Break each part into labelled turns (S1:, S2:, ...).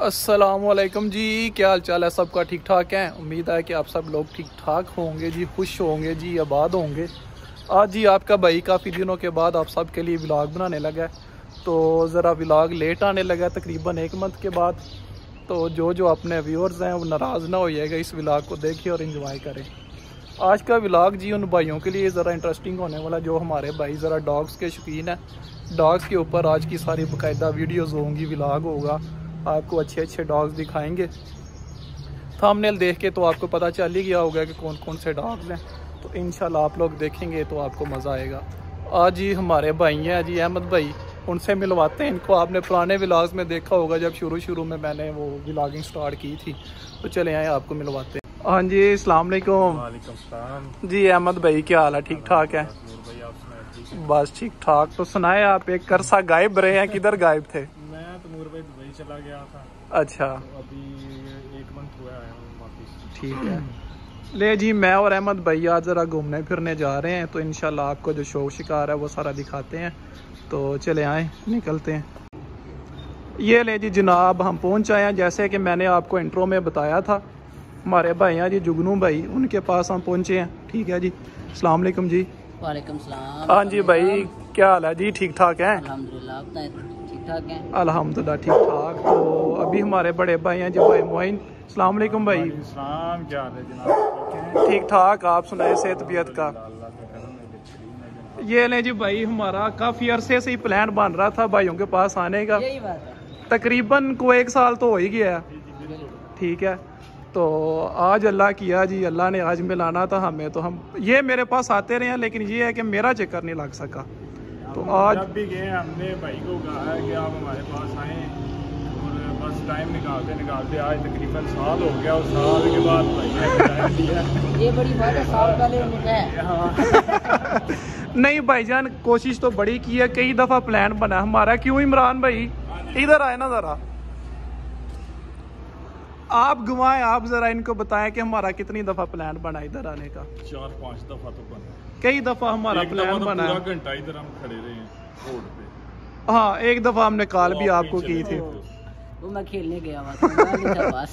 S1: असलकम जी, क्या हाल चाल है? सबका ठीक ठाक है? उम्मीद है कि आप सब लोग ठीक ठाक होंगे जी, खुश होंगे जी, आबाद होंगे। आज जी आपका भाई काफ़ी दिनों के बाद आप सब के लिए व्लॉग बनाने लगा है। तो ज़रा व्लॉग लेट आने लगा है, तकरीबन एक मंथ के बाद। तो जो जो अपने व्यूअर्स हैं, वो नाराज़ ना होइएगा इस व्लॉग को देखिए और इन्जॉय करें। आज का व्लॉग जी उन भाइयों के लिए ज़रा इंटरेस्टिंग होने वाला जो हमारे भाई ज़रा डॉग्स के शौकीन है। डॉग्स के ऊपर आज की सारी बाकायदा वीडियोज़ होंगी व्लॉग होगा। आपको अच्छे अच्छे डॉग्स दिखाएँगे। थंबनेल देख के तो आपको पता चल ही गया होगा कि कौन कौन से डॉग्स हैं। तो इन आप लोग देखेंगे तो आपको मज़ा आएगा। आज जी हमारे भाई हैं जी अहमद भाई उनसे मिलवाते हैं। इनको आपने पुराने व्लाग्स में देखा होगा जब शुरू शुरू में मैंने वो व्लागिंग स्टार्ट की थी। तो चले आए आपको मिलवाते हैं। हाँ जी अलैक्म जी अहमद भाई क्या हाल है? ठीक ठाक है? बस ठीक ठाक। तो सुनाए आप एक करसा गायब रहे हैं किधर गायब थे?
S2: चला गया था।
S1: अच्छा।
S2: तो अभी एक मंथ हुआ है वापस।
S1: ठीक है। ले जी मैं और अहमद भाई आज ज़रा घूमने फिरने जा रहे हैं तो इनशाला आपको जो शौक शिकार है वो सारा दिखाते हैं। तो चले आए निकलते हैं। ये ले जी जनाब हम पहुँच आए हैं। जैसे कि मैंने आपको इंट्रो में बताया था हमारे भाई हैं जी जुगनू भाई उनके पास हम पहुँचे हैं। ठीक है जी। अलैक्म जी।
S3: वालेकुम सलाम।
S1: हाँ जी भाई क्या हाल है? जी ठीक ठाक है
S3: अल्हम्दुलिल्लाह ठाक हैं?
S1: ठीक ठाक तो अभी हमारे बड़े भाई हैं जो भाई मोइन। सलाम भाई।
S2: क्या हाल है जनाब?
S1: ठीक ठाक आप सुनाए से तबीयत का। ये ले जी भाई हमारा काफ़ी अरसे से ही प्लान बन रहा था भाइयों के पास आने का। तकरीबन को एक साल तो हो ही गया ठीक है। तो आज अल्लाह किया जी अल्लाह ने आज मिलाना था हमें तो हम ये मेरे पास आते रहे हैं लेकिन ये है कि मेरा चक्कर नहीं लग सका। तो आज
S2: जब भी गए हमने भाई को कहा है कि आप हमारे पास आए और बस टाइम निकालते निकालते आज तकरीबन साल हो गया और साल के बाद भाई ने टाइम दिया।
S3: ये बड़ी बात है साल पहले है।
S1: हाँ। नहीं भाईजान कोशिश तो बड़ी की है कई दफ़ा प्लान बना हमारा। क्यों इमरान भाई? इधर आए ना ज़रा। आप घुमाएँ आप जरा इनको बताएँ कि हमारा कितनी दफ़ा प्लान बना इधर आने का।
S2: चार पाँच दफ़ा तो बना।
S1: कई दफ़ा हमारा प्लान
S2: तो
S1: बना
S2: घंटा इधर हम खड़े रहे रोड पे।
S1: हाँ एक दफ़ा हमने कॉल भी आपको की थी।
S3: वो मैं खेलने गया था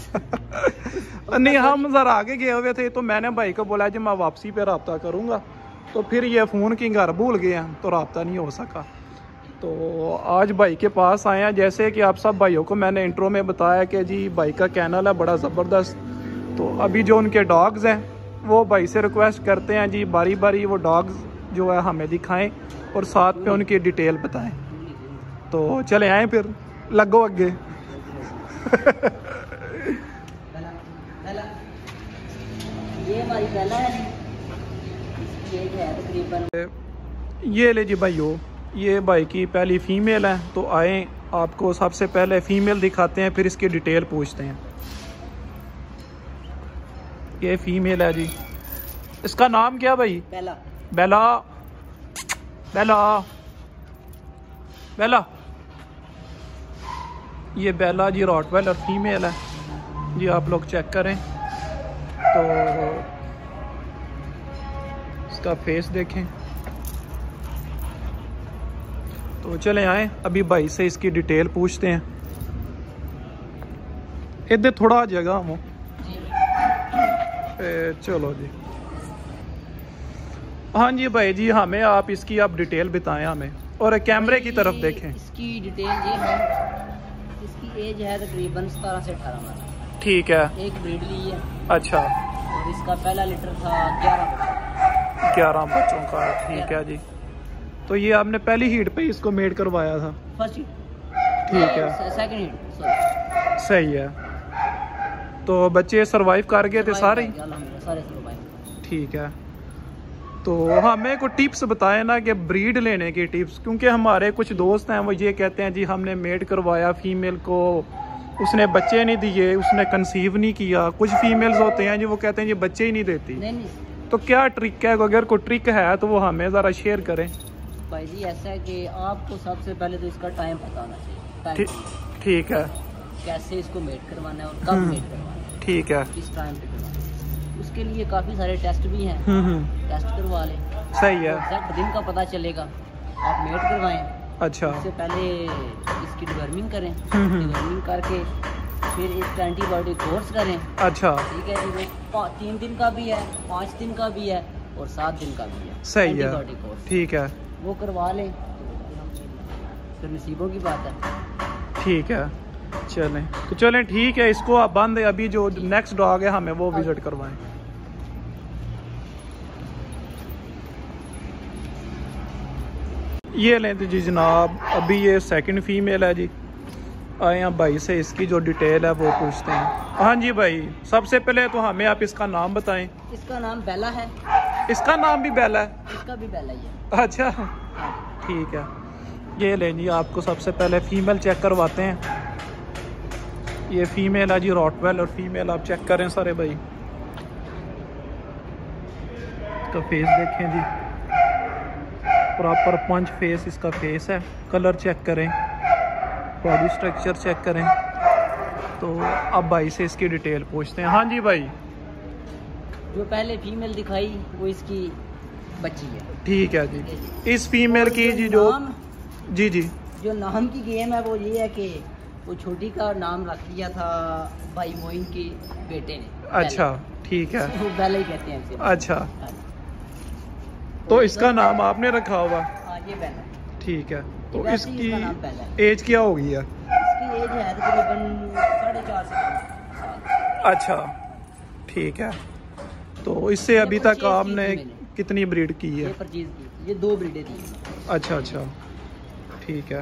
S1: नहीं हम जरा आगे गए हुए थे तो मैंने भाई को बोला जी मैं वापसी पे रबता करूँगा। तो फिर ये फ़ोन की घर भूल गए तो रबता नहीं हो सका। तो आज भाई के पास आए हैं जैसे कि आप सब भाइयों को मैंने इंट्रो में बताया कि जी भाई का कैनल है बड़ा ज़बरदस्त। तो अभी जो उनके डॉग्स हैं वो भाई से रिक्वेस्ट करते हैं जी बारी बारी वो डॉग्स जो है हमें दिखाएँ और साथ में उनकी डिटेल बताएँ। तो चले आए फिर, लगो अगे ये ले जी भाइयों, ये भाई की पहली फ़ीमेल है तो आए, आपको सबसे पहले फ़ीमेल दिखाते हैं, फिर इसकी डिटेल पूछते हैं। ये फ़ीमेल है जी। इसका नाम क्या भाई?
S3: बेला।
S1: बेला। बेला। बेला। ये बेला जी रॉटवेलर फीमेल है। जी आप लोग चेक करें। तो इसका फेस देखें। तो चले आए। अभी भाई से इसकी डिटेल पूछते हैं। इधर थोड़ा जगह हम चलो जी। हाँ जी भाई जी हमें आप इसकी आप डिटेल बताएँ हमें। और कैमरे की तरफ़ देखें।
S3: इसकी डिटेल ये है इसकी एज है तकरीबन सतारह से अठारह
S1: ठीक है।
S3: एक ब्रीड ली है।
S1: अच्छा।
S3: और इसका पहला लीटर था ग्यारह
S1: ग्यारह बच्चों का ठीक है जी। तो ये आपने पहली हीट पे इसको मेड करवाया था।
S3: फ़र्स्ट
S1: ठीक है।
S3: सेकंड हीट
S1: सही है। तो बच्चे सरवाइव कर गए थे सारे? ठीक है। तो हमें कुछ टिप्स बताए ना कि ब्रीड लेने की टिप्स क्योंकि हमारे कुछ दोस्त हैं वो ये कहते हैं जी हमने मेड करवाया फीमेल को उसने बच्चे नहीं दिए उसने कंसीव नहीं किया। कुछ फीमेल्स होते हैं जी वो कहते हैं जी बच्चे ही नहीं देती।
S3: नहीं, नहीं।
S1: तो क्या ट्रिक है? अगर कोई ट्रिक है तो वो हमें ज़रा शेयर करें।
S3: भाई जी ऐसा है कि आपको सबसे पहले तो इसका टाइम बताना चाहिए।
S1: ठीक है।
S3: कैसे इसको मेट करवाना है और कब मेट हम्म। करवाना है।
S1: ठीक है।
S3: किस टाइम पे करवाना है उसके लिए काफ़ी सारे टेस्ट भी हैं। टेस्ट
S1: हम्म, हम्म।
S3: करवा लें।
S1: सही है।
S3: एग्जैक्ट दिन का पता चलेगा। आप मेट करवाएँ।
S1: अच्छा।
S3: उससे पहले इसकी डिवर्मिंग करें। डिवर्मिंग करके फिर इसका एंटीबायोटिक कोर्स करें।
S1: अच्छा।
S3: ठीक है तीन दिन का भी है पाँच दिन का भी है और सात दिन का भी है।
S1: सही है। ठीक है।
S3: वो करवा लें। तो नसीबों की बात है।
S1: ठीक है। चलें। तो चलें ठीक है इसको आप बंद अभी जो नेक्स्ट डॉग है हमें वो विज़िट करवाएँ। ये लें तो जी जनाब अभी ये सेकंड फीमेल है जी। आए हैं भाई से इसकी जो डिटेल है वो पूछते हैं। हाँ जी भाई सबसे पहले तो हमें आप इसका नाम बताएँ।
S3: इसका नाम बेला है।
S1: इसका नाम भी बेला है?
S3: इसका भी बेला ही है।
S1: अच्छा।
S3: हाँ।
S1: ठीक है। ये लें जी आपको सबसे पहले फीमेल चेक करवाते हैं। ये फीमेल है जी रॉटवेल और फीमेल आप चेक करें सारे भाई। इसका फेस देखें जी। प्रॉपर पंच फेस इसका फेस है। कलर चेक करें। बॉडी स्ट्रक्चर चेक करें। तो अब भाई से इसकी डिटेल पूछते हैं। हाँ जी भाई।
S3: जो पहले फीमेल दिखाई वो इसकी बच्ची है।
S1: ठीक है जी। इस फीमेल की जी जो जी जी
S3: जो। नाम की गेम है वो ये है कि वो छोटी का नाम रख दिया था भाई मोइन के बेटे ने
S1: अच्छा ठीक है।
S3: वो बेला ही कहते हैं
S1: अच्छा।
S3: हाँ।
S1: तो इसका नाम आपने रखा हुआ
S3: हाँ ये बेला।
S1: ठीक है। तो इसकी एज क्या होगी है?
S3: इसकी एज है तकरीबन साढ़े चार साल।
S1: अच्छा ठीक है। तो इससे अभी तक आपने कितनी ब्रीड की है?
S3: ये दो ब्रीडें दी
S1: अच्छा अच्छा। ठीक है।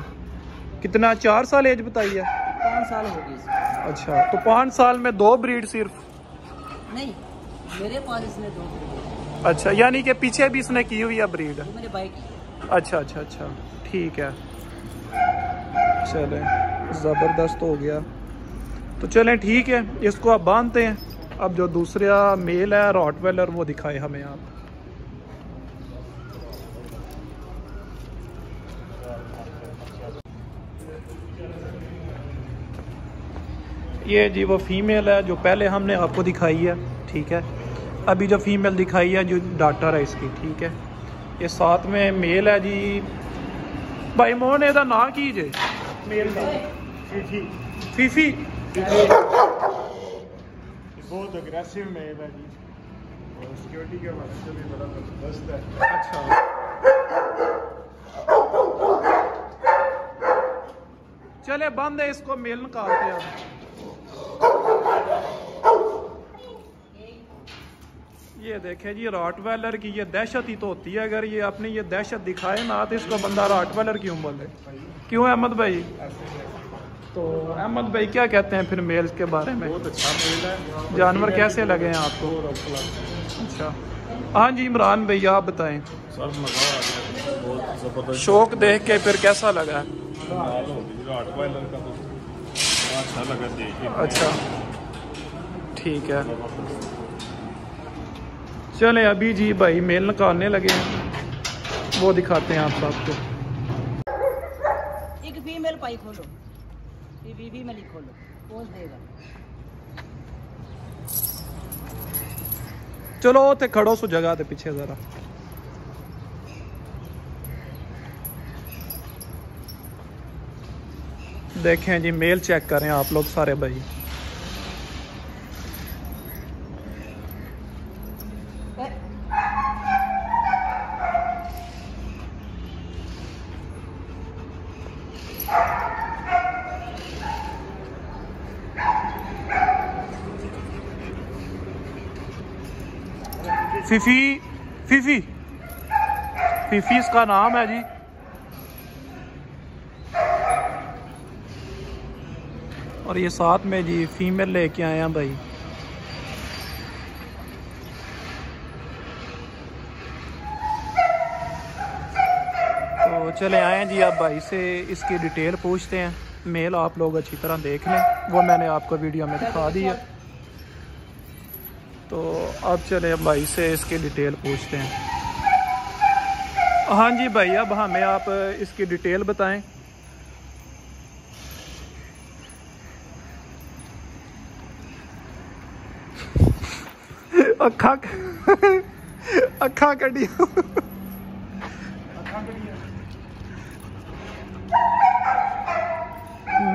S1: कितना? चार साल एज बताई है।
S3: पाँच साल हो इसको
S1: अच्छा तो पाँच साल में दो ब्रीड सिर्फ़?
S3: नहीं मेरे पास इसने दो ब्रीडें
S1: अच्छा यानी कि पीछे भी इसने की हुई है ब्रीड
S3: मेरे भाई की है।
S1: अच्छा अच्छा अच्छा ठीक है। चलें ज़बरदस्त हो गया। तो चलें ठीक है इसको आप बांधते हैं। अब जो दूसरा मेल है रॉटवेलर वो दिखाए हमें आप। ये जी वो फीमेल है जो पहले हमने आपको दिखाई है ठीक है? अभी जो फीमेल दिखाई है जो डाटा है इसकी ठीक है? ये साथ में मेल है जी। भाई मोहन ये ना कीजिए। मेल का।
S2: फीफी
S1: फीफी
S2: बहुत अग्रेसिव मेल है जी। और सिक्योरिटी के हवाले भी बड़ा ज़बरदस्त है।
S1: अच्छा। चले बंद है इसको मेल निकालते हैं। ये देखे जी रॉटवेलर की ये दहशत ही तो होती है। अगर ये अपनी ये दहशत दिखाए ना तो इसको बंदा रॉटवेलर क्यों बोले? क्यों अहमद भाई? तो अहमद भाई क्या कहते हैं फिर मेल के बारे में?
S2: बहुत अच्छा मेल है।
S1: जानवर कैसे लगे हैं आपको? अच्छा। हाँ जी इमरान भैया आप बताएँ।
S2: सर मज़ा
S1: शौक देख के फिर कैसा लगा?
S2: रॉट तो अच्छा
S1: अच्छा। ठीक है। चले अभी जी भाई मेल निकालने लगे हैं। वो दिखाते हैं आप सबको
S3: एक फीमेल पाई खोलो। फीमेल खोलो। पोज देगा?
S1: चलो ते खड़ो सो जगह ते पीछे जरा। देखें जी मेल चेक करें आप लोग सारे भाई। फीफी फीफी फीफी इसका नाम है जी। और ये साथ में जी फीमेल लेके आए हैं भाई। तो चले आए जी आप भाई से इसकी डिटेल पूछते हैं। मेल आप लोग अच्छी तरह देख लें। वो मैंने आपको वीडियो में दिखा दी है। तो अब चले भाई से इसकी डिटेल पूछते हैं। हाँ जी भाई, अब हमें आप इसकी डिटेल बताएँ। अखा अखा कड़ी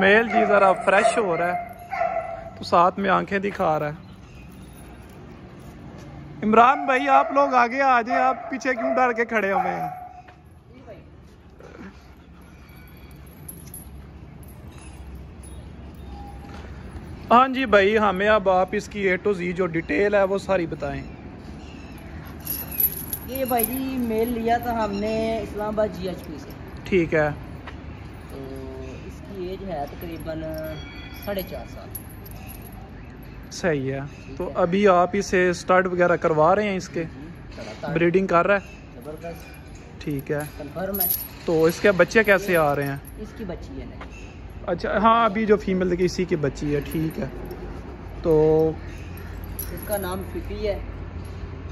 S1: मेल जी ज़रा फ्रेश हो रहा है तो साथ में आँखें दिखा रहा है। इमरान भाई आप लोग आगे आ जाए आप पीछे क्यों डर के खड़े हुए हैं हाँ जी भाई हमें अब आप इसकी ए टू जी जो डिटेल है वो सारी बताएँ।
S3: ये भाई जी मेल लिया था हमने इस्लामाबाद जीएचपी से।
S1: ठीक है।
S3: तो इसकी एज है तकरीबन साढ़े चार साल।
S1: सही है। तो अभी आप इसे स्टार्ट वगैरह करवा रहे हैं इसके? ब्रीडिंग कर रहा है? ठीक है। तो इसके बच्चे कैसे आ रहे हैं?
S3: इसकी बच्ची है।
S1: अच्छा हाँ अभी जो फीमेल देखी इसी की बच्ची है ठीक है। तो
S3: इसका नाम फिफी है।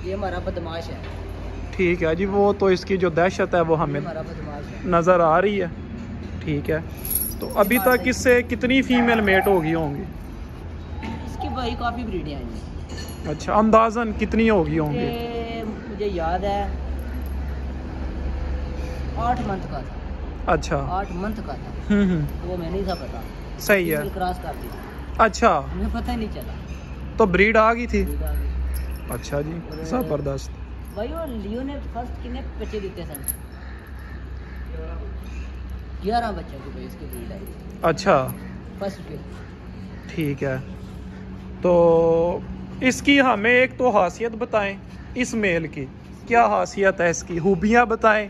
S3: ये हमारा बदमाश है।
S1: ठीक है जी वो तो इसकी जो दहशत है वो हमें नज़र आ रही है। ठीक है। तो अभी तक इससे कितनी फीमेल मेट होगी होंगी?
S3: भाई काफ़ी ब्रीडें आई हैं
S1: अच्छा अंदाजन कितनी होगी होंगी?
S3: मुझे याद है आठ मंथ का था।
S1: अच्छा।
S3: आठ मंथ का था।
S1: हम्म हम्म।
S3: वो मैं नहीं था पता।
S1: सही है।
S3: क्रॉस कर दी
S1: अच्छा।
S3: हमें पता ही नहीं चला।
S1: तो ब्रीड आ गई थी?
S3: आ
S1: अच्छा जी ज़बरदस्त।
S3: भाई और लियो ने फ़र्स्ट कितने बच्चे दिते सन? ग्यारह बच्चों को भाई इसकी ब्रीड आई
S1: अच्छा।
S3: फ़र्स्ट फिर
S1: ठीक है। तो इसकी हमें एक तो हासियत बताएँ इस मेल की। क्या हासियत है इसकी? खूबियाँ बताएँ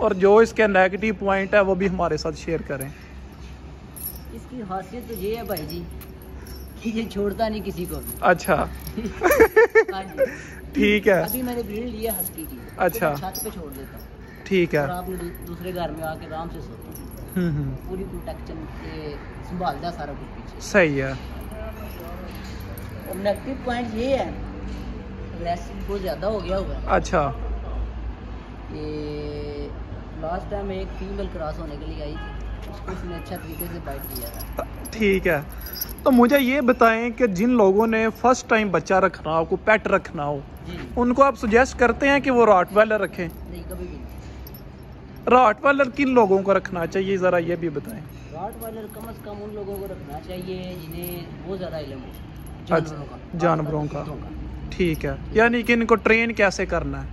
S1: और जो इसके नेगेटिव पॉइंट है वो भी हमारे साथ शेयर करें।
S3: इसकी खासियत तो ये है भाई जी कि ये छोड़ता नहीं किसी को भी।
S1: अच्छा।
S3: हाँ
S1: ठीक है।
S3: अभी मैंने ब्रीड लिया हस्की की।
S1: अच्छा।
S3: तो छत पे छोड़ देता हूँ।
S1: ठीक है।
S3: और आपने दूसरे घर में आके आराम से सोता हूँ।
S1: हम्म हम्म।
S3: पूरी प्रोटेक्शन संभालता सारा कुछ पीछे।
S1: सही है।
S3: और नेगेटिव पॉइंट ये है। ज़्यादा हो गया हुआ है
S1: अच्छा।
S3: कि लास्ट टाइम एक फीमेल क्रॉस होने के लिए आई थी। उसको उसने अच्छा तरीके से बाइट किया था।
S1: ठीक है। तो मुझे ये बताएँ कि जिन लोगों ने फ़र्स्ट टाइम बच्चा रखना हो को पेट रखना हो उनको आप सुजेस्ट करते हैं कि वो रॉटवेलर रखें?
S3: नहीं कभी भी नहीं।
S1: रॉटवेलर किन लोगों को रखना चाहिए ज़रा ये भी बताएँ।
S3: रॉट वाइलर कम से कम उन लोगों को रखना चाहिए जिन्हें बहुत ज़्यादा इलम हो। जानवरों का।
S1: जानवरों का। ठीक है। यानी कि इनको ट्रेन कैसे करना है?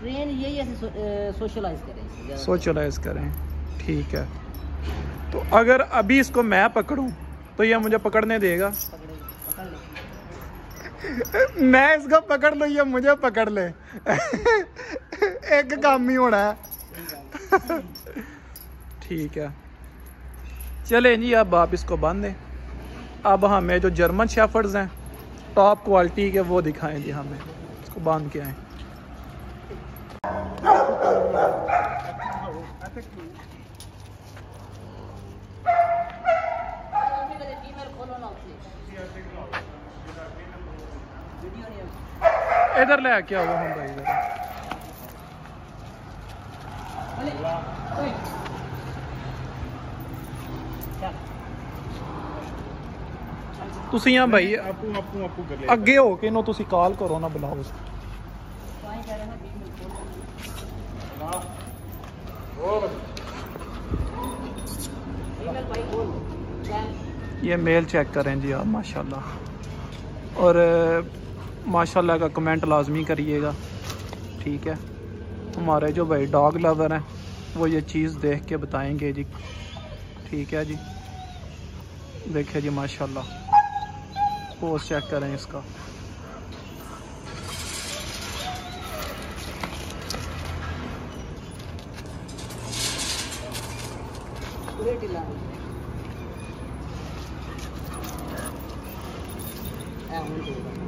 S3: ट्रेन यही ऐसे सोशलाइज करें
S1: सोशलाइज करें। ठीक है। तो अगर अभी इसको मैं पकड़ूं तो ये मुझे पकड़ने देगा? मैं इसको पकड़ लूँ ये मुझे पकड़ ले। एक काम ही होना है। ठीक है। चले जी अब आप इसको बांधें अब हमें जो जर्मन शेफर्ड्स हैं टॉप क्वालिटी के वो दिखाएँ जी हमें। इसको बाँध के आए। इधर ले क्या हुआ हम भाई इधर ਤੁਸੀਂ ਆ ਭਾਈ
S2: ਆਪੂ ਆਪੂ ਆਪੂ ਕਰ ਲੈ
S1: ਅੱਗੇ ਹੋ ਕੇ ਇਹਨੂੰ ਤੁਸੀਂ ਕਾਲ ਕਰੋ ਨਾ ਬੁਲਾਓ ये मेल चेक करें जी आप माशाल्लाह और अ, माशाल्लाह का कमेंट लाजमी करिएगा ठीक है हमारे जो भाई डॉग लवर हैं वो ये चीज़ देख के बताएंगे जी ठीक है जी देखिए जी माशाल्लाह पोस्ट चेक करें इसका
S3: पूरे टिला है हम लोग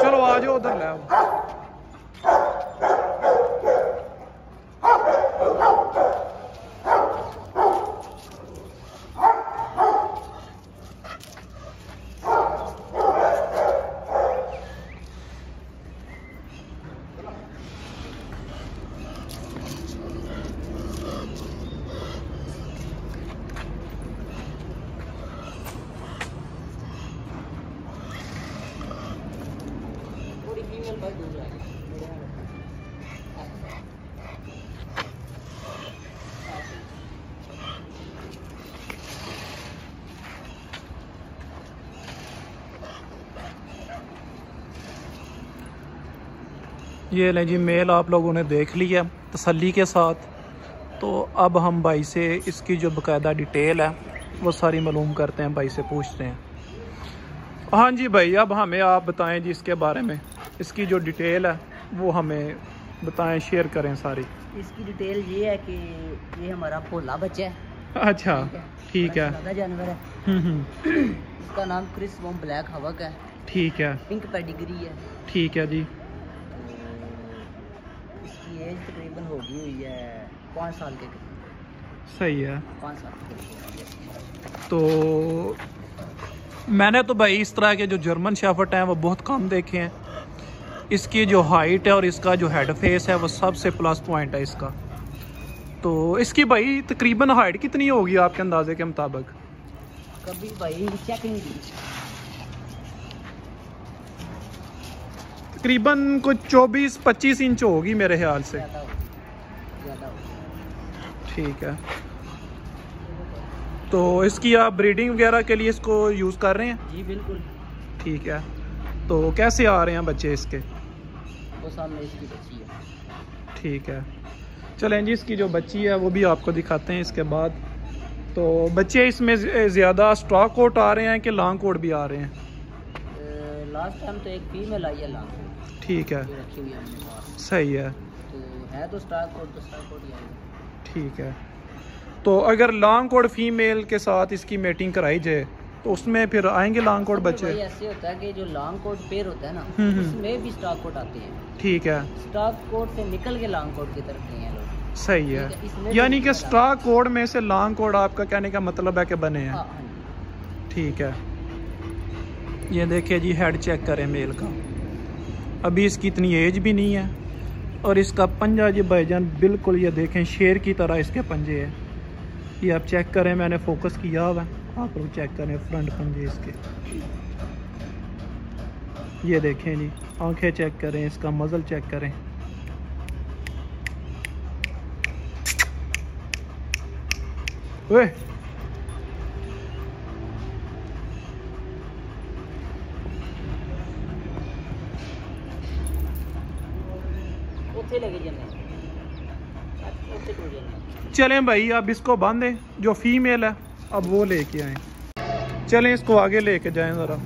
S1: चलो आ जाओ उधर ले आओ ये लें जी मेल आप लोगों ने देख लिया तसल्ली के साथ। तो अब हम भाई से इसकी जो बकायदा डिटेल है वो सारी मालूम करते हैं भाई से पूछते हैं। हाँ जी भाई अब हमें आप बताएँ जी इसके बारे में। इसकी जो डिटेल है वो हमें बताएँ शेयर करें सारी।
S3: इसकी डिटेल ये है कि ये हमारा भोला बच्चा है।
S1: अच्छा ठीक है?
S3: जानवर है।
S1: हम्म, हम्म,
S3: इसका नाम क्रिस वोम ब्लैक हवक है।
S1: ठीक है।
S3: पिंक पेडिग्री है।
S1: ठीक है जी।
S3: एज तकरीबन हो गई हुई है पाँच साल के करीब।
S1: सही है।
S3: पाँच साल के
S1: तो मैंने तो भाई इस तरह के जो जर्मन शेफर्ट हैं वो बहुत कम देखे हैं। इसकी जो हाइट है और इसका जो हेड फेस है वो सबसे प्लस पॉइंट है इसका। तो इसकी भाई तकरीबन हाइट कितनी होगी आपके अंदाजे के मुताबिक?
S3: कभी भाई चेक नहीं की
S1: तकरीबन कुछ 24-25 इंच होगी मेरे ख्याल से। ठीक है। तो इसकी आप ब्रीडिंग वगैरह के लिए इसको यूज़ कर रहे हैं?
S3: जी बिल्कुल।
S1: ठीक है। तो कैसे आ रहे हैं बच्चे इसके?
S3: वो सामने इसकी बच्ची है।
S1: ठीक है। चलें जी इसकी जो बच्ची है वो भी आपको दिखाते हैं इसके बाद। तो बच्चे इसमें ज़्यादा स्टॉक कोट आ रहे हैं कि लॉन्ग कोट भी आ रहे हैं?
S3: लास्ट टाइम तो एक फीमेल आई है लास्ट
S1: ठीक है। सही है।
S3: तो है तो स्टार कोड तो स्टार कोड ही
S1: ठीक है। तो अगर लॉन्ग कोट फीमेल के साथ इसकी मेटिंग कराई जाए तो उसमें फिर आएँगे लॉन्ग
S3: भाई
S1: बच्चे?
S3: ऐसे होता है कि जो लॉन्ग कोट पेयर होता है ना
S1: हम्म, हम्म।
S3: उसमें भी स्टार कोट आते हैं।
S1: ठीक है।
S3: स्टार कोट से निकल के लॉन्ग कोट की तरफ़ गए हैं लोग।
S1: सही
S3: है,
S1: यानी कि स्टॉक कोड में से लॉन्ग कोड आपका कहने का मतलब है कि बने हैं।
S3: हाँ हाँ।
S1: ठीक है। ये देखिए जी हेड चेक करें मेल का। अभी इसकी इतनी एज भी नहीं है। और इसका पंजा जी भाईजान बिल्कुल ये देखें, शेर की तरह इसके पंजे हैं। ये आप चेक करें, मैंने फोकस किया हुआ आप लोग चेक करें फ्रंट पंजे इसके। ये देखें जी, आँखें चेक करें, इसका मज़ल चेक करें। ओए! चलें भाई अब इसको बांधें जो फीमेल है अब वो लेके आए। चलें इसको आगे लेके जाएँ ज़रा।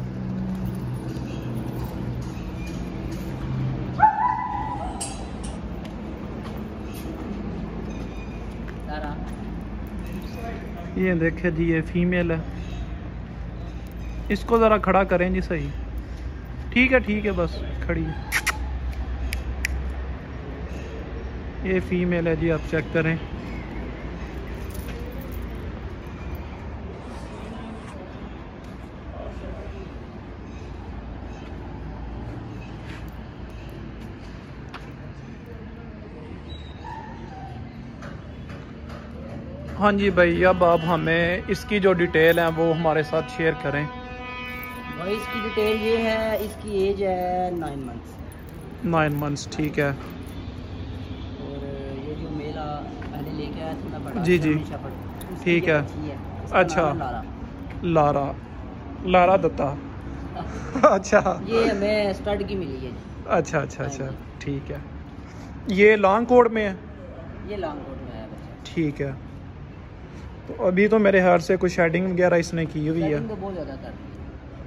S1: ये देखे जी ये फीमेल है। इसको ज़रा खड़ा करें जी सही। ठीक है ठीक है बस खड़ी है। ये फीमेल है जी आप चेक करें। हाँ जी भाई अब आप हमें इसकी जो डिटेल है वो हमारे साथ शेयर करें।
S3: भाई इसकी डिटेल ये है इसकी एज है नाइन मंथ्स
S1: नाइन मंथ्स ठीक है
S3: और ये जो मेला
S1: जी, जी। ठीक है। अच्छा।
S3: लारा।
S1: लारा। दत्ता। अच्छा।
S3: ये हमें स्टड की मिली है।
S1: अच्छा अच्छा अच्छा।
S3: हाँ
S1: ठीक है। ये लॉन्ग कोड में है?
S3: ये लॉन्ग कोट में है
S1: ठीक है। तो अभी तो मेरे ख्याल से कुछ शेडिंग वगैरह इसने की हुई है।
S3: तो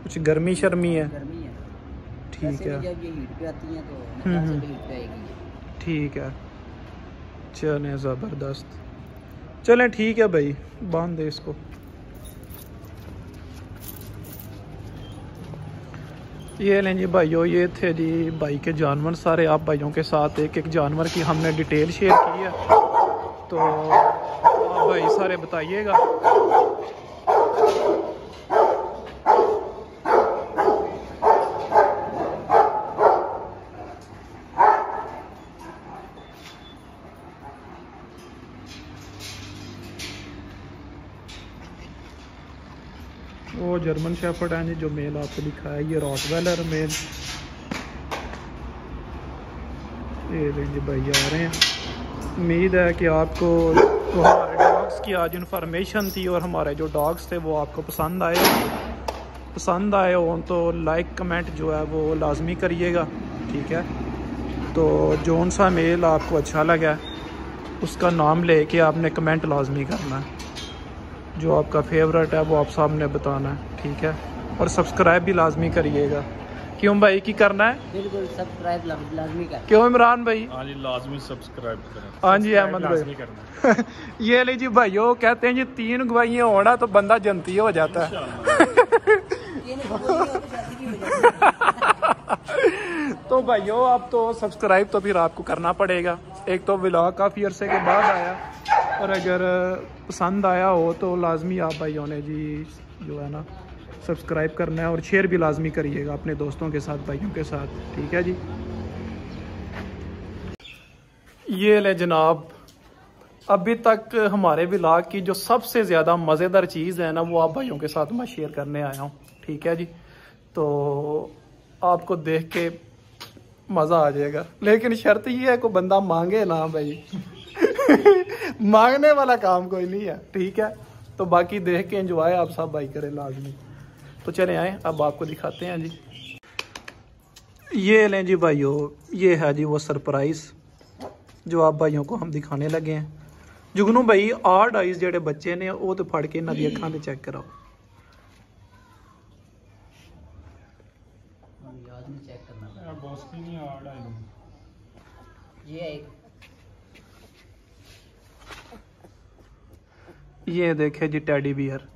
S1: कुछ गर्मी शर्मी है।
S3: है है।
S1: ठीक है।
S3: हैं तो
S1: हम्म, हम्म।
S3: आएगी। ये।
S1: ठीक है। चलें ज़बरदस्त। चलें, ठीक है भाई, बाँध दे इसको। ये लें जी भाइयों, ये थे जी भाई के जानवर सारे, आप भाइयों के साथ एक एक जानवर की हमने डिटेल शेयर की है। तो आप भाई सारे बताइएगा वो जर्मन शेफर्ड है, जो मेल आपको लिखा है ये रॉटवेलर मेल। ये लें जी भाई आ रहे हैं। उम्मीद है कि आपको जो हमारे डॉग्स की आज इन्फॉर्मेशन थी और हमारे जो डॉग्स थे वो आपको पसंद आए। पसंद आए हो तो लाइक कमेंट जो है वो लाजमी करिएगा, ठीक है? तो जौन सा मेल आपको अच्छा लगा, उसका नाम लेके आपने कमेंट लाजमी करना है। जो आपका फेवरेट है वो आप सामने बताना है। ठीक है? और सब्सक्राइब भी लाजमी करिएगा। क्यों भाई? की करना है?
S3: बिल्कुल सब्सक्राइब लाजमी कर।
S1: क्यों इमरान भाई?
S2: हाँ जी लाजमी सब्सक्राइब करें।
S1: हाँ जी, अहमद भाई।
S2: करना।
S1: ये ले जी भाइयों कहते हैं जी तीन गवाइयाँ होना तो बंदा जनती हो जाता है। तो भाइयों आप तो सब्सक्राइब तो फिर आपको करना पड़ेगा। एक तो व्लॉग काफ़ी अरसे के बाद आया। और अगर पसंद आया हो तो लाजमी आप भाइयों ने जी जो है ना सब्सक्राइब करना है और शेयर भी लाजमी करिएगा अपने दोस्तों के साथ, भाइयों के साथ। ठीक है जी? ये ले जनाब, अभी तक हमारे व्लॉग की जो सबसे ज़्यादा मज़ेदार चीज़ है ना, वो आप भाइयों के साथ मैं शेयर करने आया हूँ। ठीक है जी? तो आपको देख के मज़ा आ जाएगा। लेकिन शर्त ये है को बंदा मांगे ना भाई। मांगने वाला काम कोई नहीं है। ठीक है? तो बाकी देख के एंजॉय आप सब भाई करें लाजमी। तो चले आए अब आपको दिखाते हैं जी। ये लें जी भाइयों ये है जी वो सरप्राइज़ जो आप भाइयों को हम दिखाने लगे हैं। जुगनू भाई आर्ट आइज़ जेडे बच्चे ने वो तो फड़ के इन्हों दी अखां ते चेक कराओ।
S3: याद नहीं चेक करना
S2: बॉस की नहीं आड़ आई
S3: ये एक।
S1: ये देखे जी टेडी बियर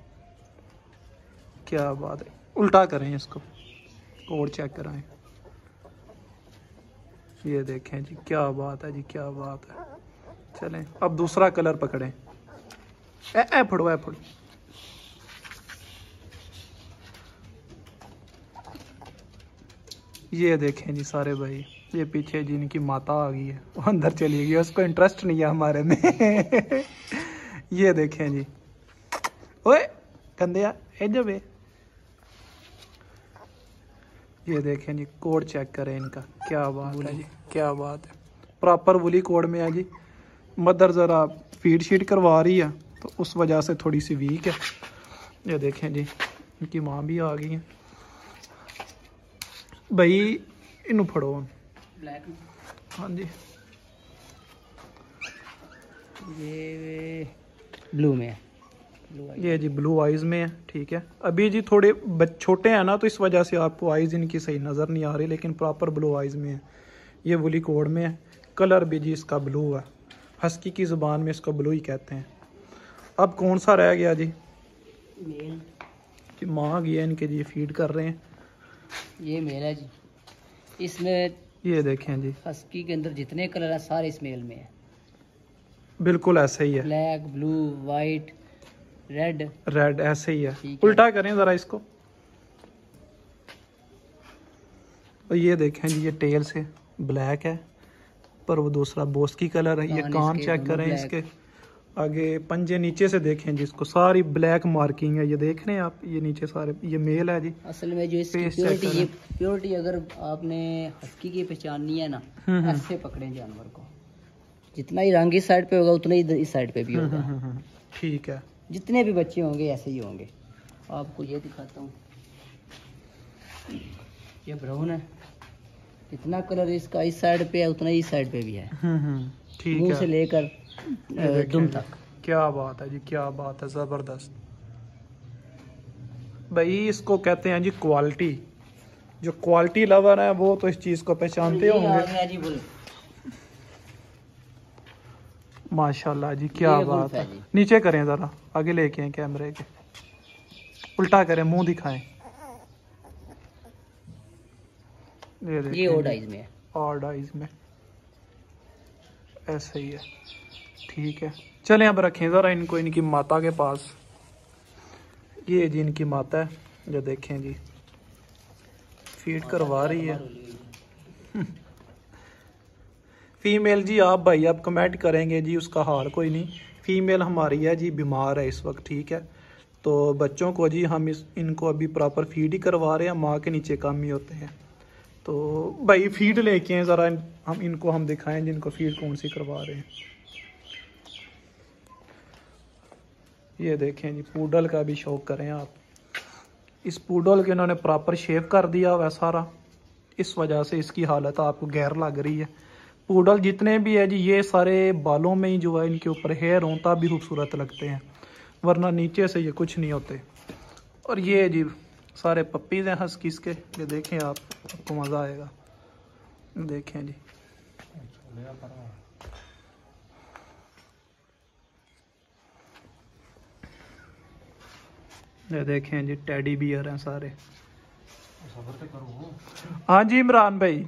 S1: क्या बात है। उल्टा करें इसको। और चेक कराएँ। ये देखें जी, क्या बात है जी, क्या बात है। चलें, अब दूसरा कलर पकड़ें। ए ए, फड़ो ए, फड़ो। ये देखें जी सारे भाई, ये पीछे जी इनकी माता आ गई है, वो अंदर चली गई उसको इंटरेस्ट नहीं है हमारे में। ये देखें जी। ओए कंदिया इधर बे ये देखें जी कोड चेक करें इनका। क्या बात है जी क्या बात है। प्रॉपर वुली कोड में है जी। मदर ज़रा फ़ीड शीट करवा रही है तो उस वजह से थोड़ी सी वीक है। ये देखें जी इनकी माँ भी आ गई है। भाई इन फड़ो। हाँ जी।
S3: ये ब्लू में है।
S1: ये जी ब्लू आइज़ में है ठीक है। अभी जी थोड़े छोटे हैं ना तो इस वजह से आपको आइज़ इनकी सही नज़र नहीं आ रही लेकिन प्रॉपर ब्लू आइज़ में है। ये वुली कोड में है। कलर भी जी इसका ब्लू है। हस्की की ज़ुबान में इसको ब्लू ही कहते हैं। अब कौन सा रह गया जी?
S3: मेल
S1: जी माँ है इनके जी फ़ीड कर रहे हैं।
S3: ये मेल है जी। इसमें
S1: ये देखें जी।
S3: हस्की के अंदर जितने कलर है सारे इस मेल में है।
S1: बिल्कुल ऐसे ही है।
S3: Black blue white red
S1: red ऐसे ही है। उल्टा करें ज़रा इसको। और ये देखें जी ये टेल से ब्लैक है पर वो दूसरा बोस की कलर है। ये
S3: कान
S1: चेक करें इसके। आगे पंजे नीचे से देखें जी इसको। सारी ब्लैक मार्किंग है। ये देख रहे हैं आप? ये नीचे सारे ये मेल है जी।
S3: असल में जो इसकी प्योरिटी ये प्योरिटी अगर आपने हस्की की पहचाननी है ना
S1: हम्म, हम्म।
S3: ऐसे पकड़े जानवर को। जितना ही रंग इस साइड पे होगा उतना ही इस साइड पे भी
S1: हम्म,
S3: होगा।
S1: ठीक है।
S3: जितने भी बच्चे होंगे ऐसे ही होंगे। आपको ये दिखाता हूँ। ये ब्राउन है। इतना कलर इसका? इस साइड पे है उतना ही इस साइड पे भी है।
S1: हम्म, हम्म, ठीक
S3: मुँह से लेकर दुम तक।
S1: क्या बात है जी क्या बात है ज़बरदस्त। भाई इसको कहते हैं जी क्वालिटी जो क्वालिटी लवर है वो तो इस चीज़ को पहचानते होंगे।
S3: जी बुल।
S1: माशाल्लाह जी क्या बात है नीचे करें ज़रा आगे लेके आए कैमरे के। उल्टा करें मुँह दिखाएँ। ये
S3: ये आइज़ में
S1: ऑड आइज़ में। ऐसे ही है। ठीक है। चलें अब रखें ज़रा इनको इनकी माता के पास। ये जी इनकी माता है। जो देखें जी। फ़ीड करवा रही है। फीमेल जी, आप भाई, आप कमेंट करेंगे जी, उसका हाल कोई नहीं। फीमेल हमारी है जी, बीमार है इस वक्त, ठीक है। तो बच्चों को जी, हम इस, इनको अभी प्रॉपर फ़ीड ही करवा रहे हैं, माँ के नीचे काम ही होते हैं। तो भाई फ़ीड लेके हैं ज़रा, हम, इनको हम दिखाएँ जिनको फ़ीड कौन सी करवा रहे हैं। ये देखें जी पूडल का भी शौक करें आप। इस पूडल के इन्होंने प्रॉपर शेव कर दिया हुआ सारा। इस वजह से इसकी हालत आपको गैर लग रही है। पूडल जितने भी है जी ये सारे बालों में ही जो है इनके ऊपर हेयर हों तब भी खूबसूरत लगते हैं। वरना नीचे से ये कुछ नहीं होते। और ये जी सारे पप्पीज हैं हस्कीस के ये देखें आप आपको मज़ा आएगा। देखें जी। ये देखें जी टेडी बियर हैं सारे। हाँ जी इमरान भाई।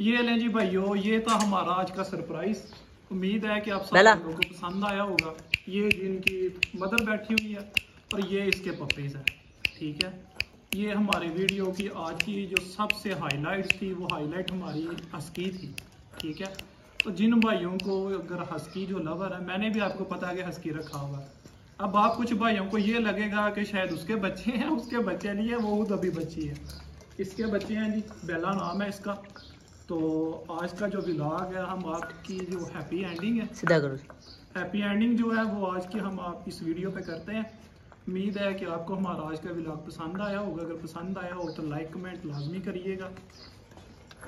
S1: ये लें जी भाइयों ये था हमारा आज का सरप्राइज़ उम्मीद है कि आप सब लोगों को पसंद आया होगा। ये जिनकी मदर बैठी हुई है और ये इसके पप्पीज हैं ठीक है? ये हमारे वीडियो की आज की जो सबसे हाईलाइट्स थी वो हाईलाइट हमारी हस्की थी ठीक है? तो जिन भाइयों को अगर हस्की जो लवर है मैंने भी आपको पता है कि हस्की रखा हुआ है। अब आप कुछ भाइयों को ये लगेगा कि शायद उसके बच्चे हैं उसके बच्चे नहीं है वो खुद अभी बच्ची है। इसके बच्चे हैं जी बेला नाम है इसका। तो आज का जो विलाग है हम आपकी जो हैप्पी एंडिंग है
S3: सीधा करो
S1: हैप्पी एंडिंग जो है वो आज की हम आप इस वीडियो पे करते हैं। उम्मीद है कि आपको हमारा आज का विलाग पसंद आया होगा। अगर पसंद आया हो तो लाइक कमेंट लाजमी करिएगा।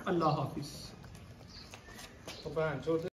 S1: अल्लाह हाफिज़।
S2: तो